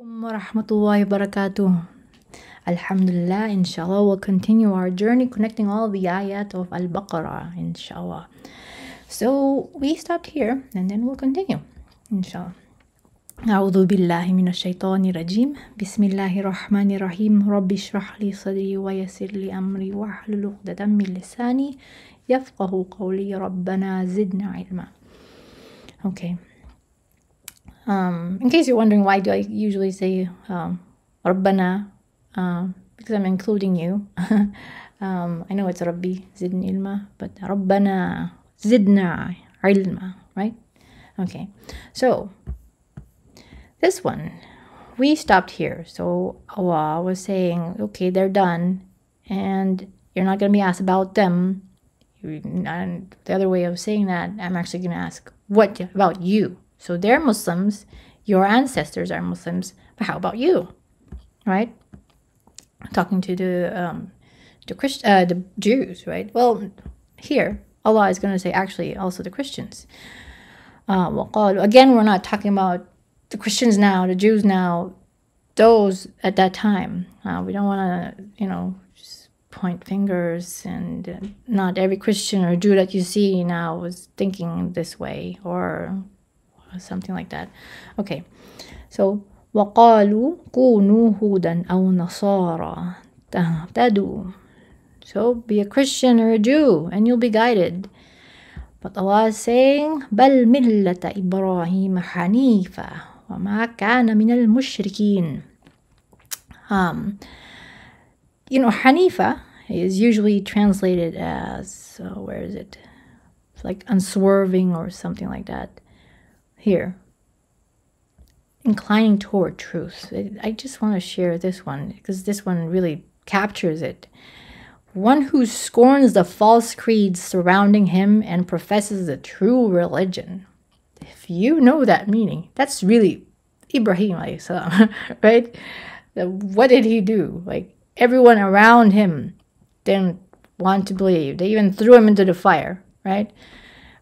warahmatullahi wabarakatuh. Alhamdulillah, inshallah, we'll continue our journey connecting all the ayat of Al Baqarah, inshallah. So we stopped here and then we'll continue, inshallah. أعوذ بالله من الشيطان الرجيم بسم الله الرحمن الرحيم رب اشرح لي صدري ويسر لي أمري واحلل عقدة من لساني يفقه قولي ربنا زدنا علما Okay. um, in case you're wondering why do I usually say um, um, because I'm including you. um, I know it's Rabbi Zidni ilma, but Rabbana Zidna ilma, right? Okay. So this one, we stopped here. So Allah was saying, okay, they're done, and you're not going to be asked about them. And the other way of saying that, I'm actually going to ask, what about you? So they're Muslims, your ancestors are Muslims, but how about you? Right? Talking to the um, the Christ- uh, the Jews, right? Well, here Allah is going to say actually also the Christians. Uh, again, we're not talking about the Christians now, the Jews now, those at that time. Uh, we don't want to, you know, just point fingers and uh, not every Christian or Jew that you see now was thinking this way or something like that. Okay, so وقالوا كونوا هودا أو نصارى تهتدوا. So be a Christian or a Jew and you'll be guided. But Allah is saying بل ملة إبراهيم حنيفة وما كان من المشركين. Um, you know, Hanifa is usually translated as, uh, where is it? It's like unswerving or something like that here. Inclining toward truth. I just want to share this one because this one really captures it. One who scorns the false creeds surrounding him and professes the true religion. If you know that meaning that's really ibrahim right? What did he do? Like everyone around him didn't want to believe. They even threw him into the fire right?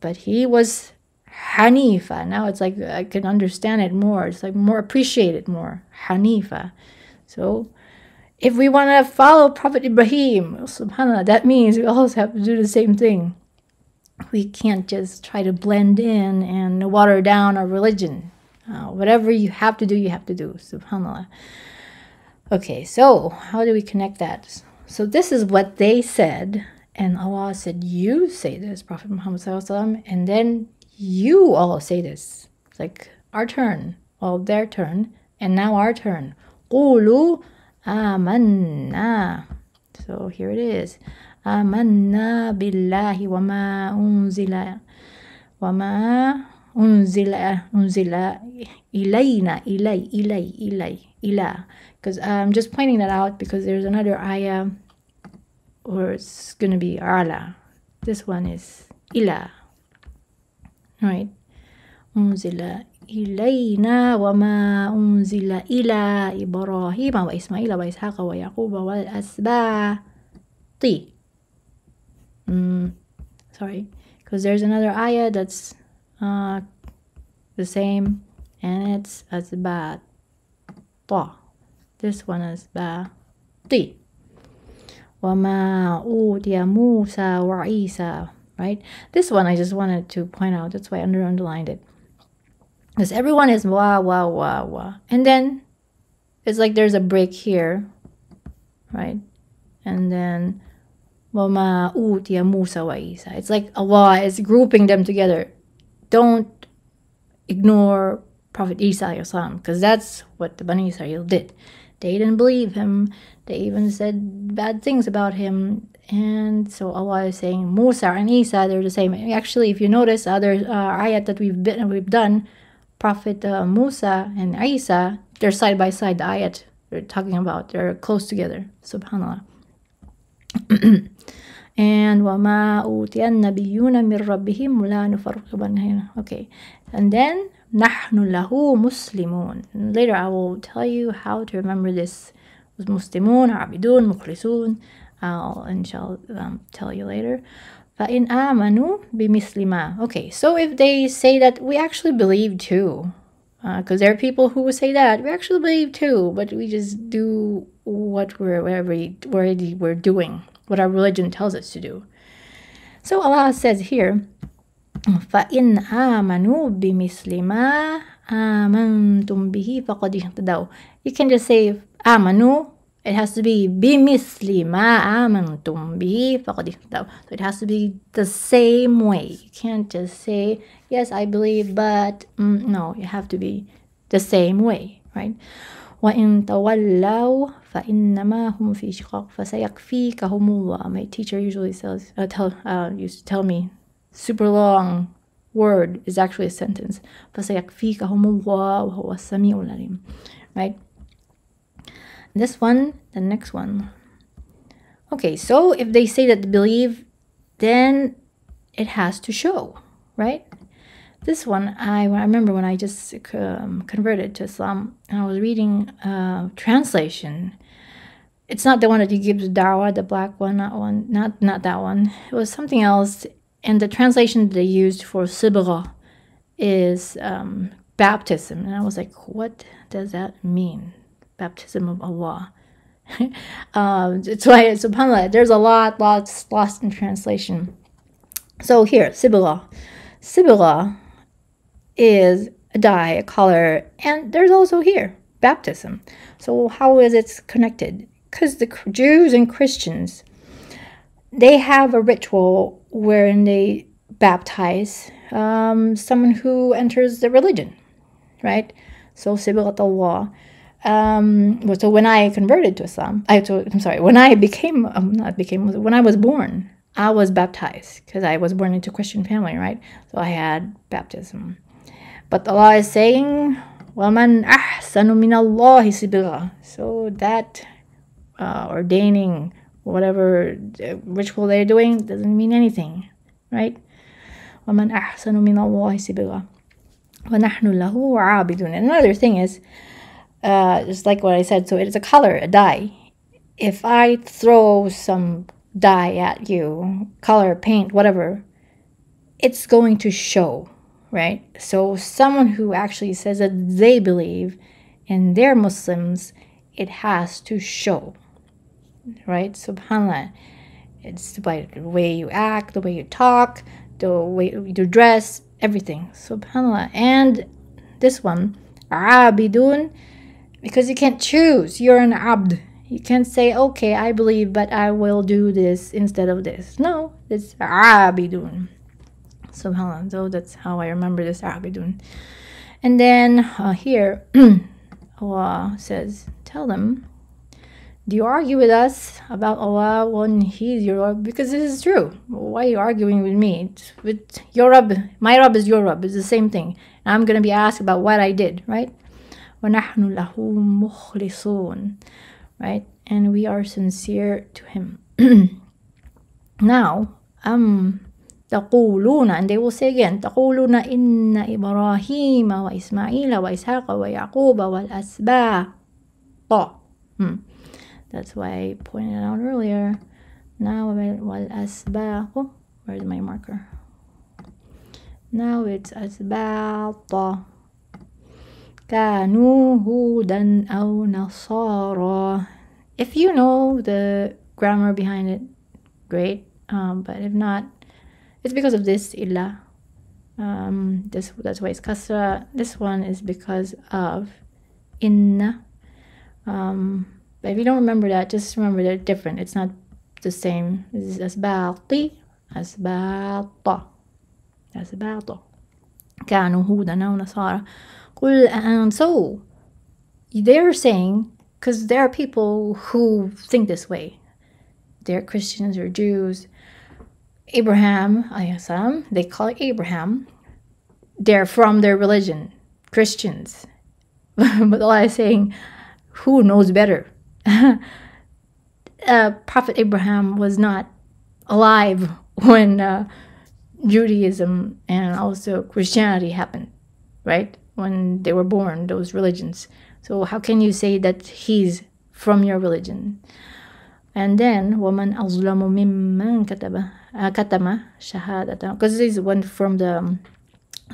But he was Hanifa. Now it's like I can understand it more. It's like more appreciated more. Hanifa. So if we want to follow Prophet Ibrahim, subhanAllah, that means we also have to do the same thing. We can't just try to blend in and water down our religion. Uh, whatever you have to do, you have to do. Subhanallah. Okay, so how do we connect that? So this is what they said, and Allah said, You say this, Prophet Muhammad, and then you all say this. It's like our turn, well, their turn, and now our turn. قولوا آمنا. So here it is. آمنا بالله وما أنزل وما أنزل أنزل إلينا إلي إلي إلي إلى because I'm just pointing that out because there's another ayah where it's going to be ala. This one is ila. Right. أنزل إلينا وما أنزل إلى إبراهيم وإسماعيل وإسحاق ويعقوب والأسباط mm, sorry because there's another ayah that's uh, the same and it's أسباط this one is أسباط وما أوتي موسى وعيسى right? This one I just wanted to point out. That's why I under underlined it. Because everyone is wah, wah, wah, wah. And then it's like there's a break here, right? And then. It's like wah. is grouping them together. Don't ignore Prophet Isa because that's what the Bani Israel did. They didn't believe him. They even said bad things about him And so Allah is saying Musa and Isa, they're the same. Actually, if you notice other uh, ayat that we've been, we've done, Prophet uh, Musa and Isa, they're side by side. The ayat they're talking about, they're close together. Subhanallah. and وما أوتي النبيون من ربهم لا نفرق بينهم. Okay, and then نحن له مسلمون. Later I will tell you how to remember this. مسلمون عابدون مخلصون I'll inshallah um, tell you later. فَإِنْ آمَنُوا بِمِثْلِ مَا Okay, so if they say that we actually believe too, Because there are people who would say that we actually believe too, but we just do what we're already, already we're doing, what our religion tells us to do. So Allah says here, فَإِنْ آمَنُوا بِمِثْلِ مَا آمَنْتُمْ بِهِ فَقَدْ اهْتَدَوْا You can just say آمَنُوا it has to be بِمِثْلِ مَا آمَنْتُمْ بِهِ فَقَدْ اهْتَدَوْا So it has to be the same way. You can't just say, yes, I believe, but mm, no, you have to be the same way, right? وَإِن تَوَلَّوْا فَإِنَّمَا هُمْ فِي شِقَاقٍ فَسَيَكْفِيكَهُمُ اللَّهُ My teacher usually says, uh, tell, uh, used to tell me, super long word is actually a sentence. فَسَيَكْفِيكَهُمُ اللَّهُ وَهُوَ السَّمِيعُ الْعَلِيمُ Right? This one, the next one. Okay, so if they say that they believe, then it has to show, right? This one, I, I remember when I just um, converted to Islam and I was reading uh, translation. It's not the one that he gives dawah, the black one, not one, not not that one. It was something else, and the translation they used for sibgha is um, baptism, and I was like, what does that mean? Baptism of Allah. um, it's why it's a subhanallah. There's a lot, lots lost in translation. So here, sibgha. Sibgha is a dye, a color, and there's also here baptism. So how is it connected? Because the Jews and Christians, they have a ritual wherein they baptize um, someone who enters the religion, right? So sibghat Allah Um, so when I converted to Islam, I am sorry, when I became, um, not became, when I was born, I was baptized because I was born into Christian family, right? So I had baptism. But Allah is saying, وَمَنْ أَحْسَنُ مِنَ اللَّهِ سِبِغًا So that uh, ordaining whatever ritual they're doing doesn't mean anything, right? وَمَنْ أَحْسَنُ مِنَ اللَّهِ سِبِغًا وَنَحْنُ لَهُ عَابِدُونَ Another thing is, uh, just like what I said, so it's a color, a dye. If I throw some dye at you, color, paint, whatever, it's going to show right? So someone who actually says that they believe and they're Muslims, it has to show, right? Subhanallah. It's by the way you act, the way you talk, the way you dress, everything. Subhanallah. And this one, abidun, because you can't choose. You're an abd. You can't say, okay, I believe, but I will do this instead of this. No, it's abidun subhanallah so that's how i remember this abidun and then uh, here allah says tell them do you argue with us about Allah when He's your Rabb? Because this is true. Why are you arguing with me? It's with your Rabb, my Rabb is your Rabb. It's the same thing. And I'm going to be asked about what I did, right? وَنَحْنُ لَهُ مُخْلِصُونَ Right? And we are sincere to Him. now, um, تقولون and they will say again تقولون إن إبراهيم وإسماعيل وإسحاق ويعقوب والأسباط hmm. that's why I pointed out earlier now والأسباط where's my marker now it's أسباط كانوا هودا أو نصارى if you know the grammar behind it great. Um, but if not it's because of this إلا um, this that's why it's kasra. This one is because of inna. Um, but if you don't remember that just remember they're different. It's not the same. This is asbati asbata asbata كانوا هودا أو نصارى قل and so they're saying because there are people who think this way they're Christians or Jews Abraham, salam, they call it Abraham. They're from their religion, Christians. but Allah is saying, who knows better? uh, Prophet Abraham was not alive when uh, Judaism and also Christianity happened, right? When they were born, those religions. So how can you say that he's from your religion? And then, وَمَنْ أَظْلَمُ مِمَّنْ كَتَبَ uh, katama shahadatan because this is one from the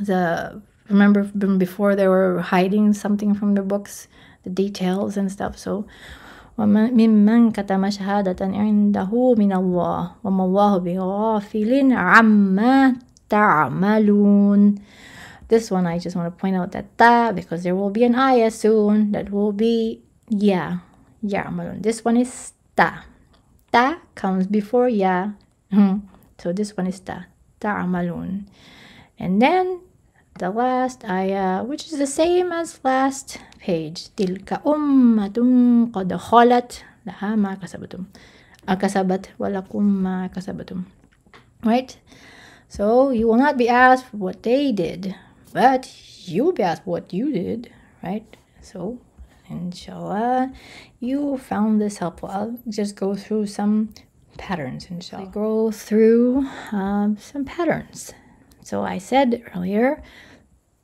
the remember before they were hiding something from the books, the details and stuff. So وممن كتم شهادة عنده من الله وما الله بغافل عما تعملون this one, I just want to point out that that, because there will be an ayah soon, that will be yeah, yeah, Ramadan. This one is ta. Ta comes before ya. Hmm. so this one is ta. Ta'amalun. And then the last ayah, which is the same as last page. Tilka ummatun qad khalat laha ma kasabatum. Akasabat walakum ma kasabatum. Right? So you will not be asked what they did, but you will be asked what you did right so inshallah you found this helpful i'll just go through some patterns inshallah go through um, some patterns so i said earlier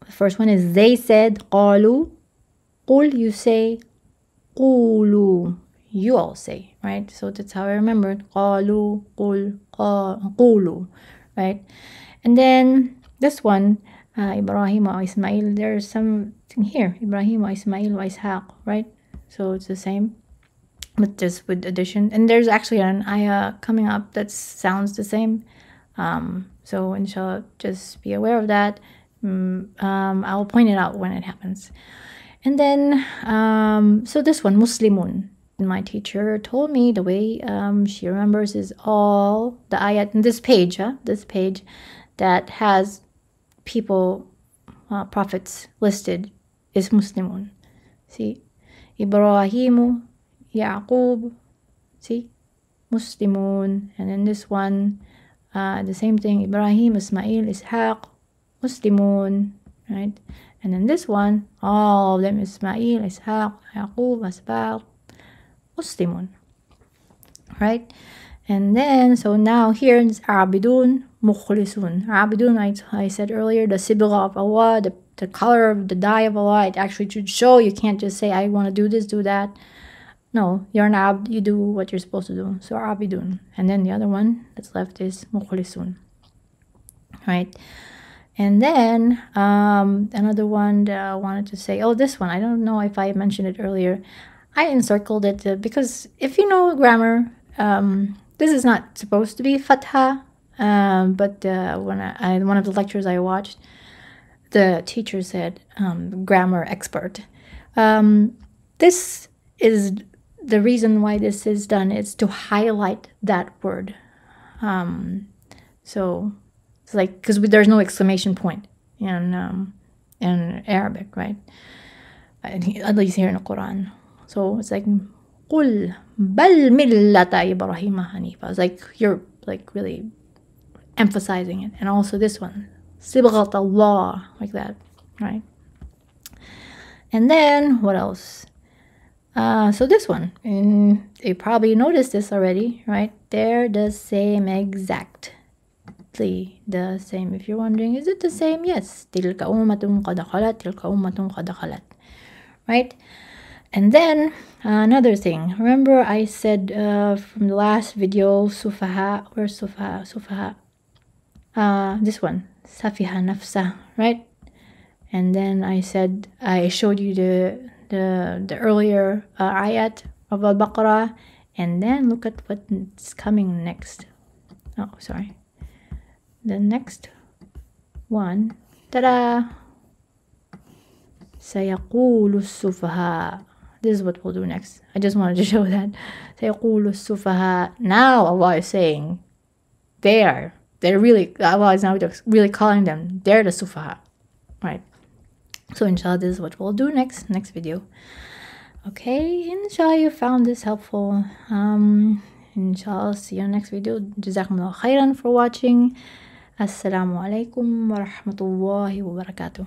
the first one is they said قالوا قل you say قولوا you all say right so that's how i remembered قالوا قل قولوا right and then this one uh, Ibrahim or Ismail there's something here. Ibrahim or Ismail or Ishaq right? So it's the same but just with addition. And there's actually an ayah coming up that sounds the same. Um, so inshallah just be aware of that. Mm, um, I'll point it out when it happens. And then um, so this one Muslimun. My teacher told me the way um, she remembers is all the ayat in this page huh? this page that has people uh, prophets listed is Muslimun see Ibrahimu Yaqub see Muslimun and then this one uh, the same thing Ibrahim Ismail Ishaq Muslimun right and then this one all of them Ismail Ishaq Yaqub Asbat Muslimun. Right? And then, so now here is Abidun Mukhlisun. Abidun, I, I said earlier, the sibgha of Allah, the, the color of the dye of Allah, it actually should show. You can't just say, I want to do this, do that. No, you're an abd, you do what you're supposed to do. So Abidun. And then the other one that's left is Mukhlisun. Right? And then um, another one that I wanted to say, oh, this one, I don't know if I mentioned it earlier. I encircled it because if you know grammar, um, this is not supposed to be fatha, um, but uh, when I, I, one of the lectures I watched, the teacher said, um, grammar expert. Um, this is the reason why this is done is to highlight that word. Um, so it's like because there's no exclamation point in um, in Arabic, right? At least here in the Quran. So it's like قل بل ملة إبراهيم حنيفة. It's like you're like really emphasizing it. And also this one, صبغة الله, like that, right? And then what else? Uh, so this one, and you probably noticed this already, right? They're the same exactly the same. If you're wondering, is it the same? Yes. تلك أمة قد خلت تلك أمة قد خلت. Right? And then uh, another thing, remember I said uh, from the last video, sufaha, where's sufaha? Sufaha. Uh, this one, safiha nafsa, right? And then I said, I showed you the, the, the earlier uh, ayat of Al-Baqarah. And then look at what's coming next. Oh, sorry. The next one, ta-da! سيقول السفهاء this is what we'll do next. I just wanted to show that. Now Allah is saying they are. they're really, Allah is now really calling them. They're the sufaha. Right. So inshallah, this is what we'll do next, next video. Okay, inshallah you found this helpful. Um, inshallah, see you next video. Jazakumullah khairan for watching. Assalamu alaikum wa rahmatullahi wa barakatuh.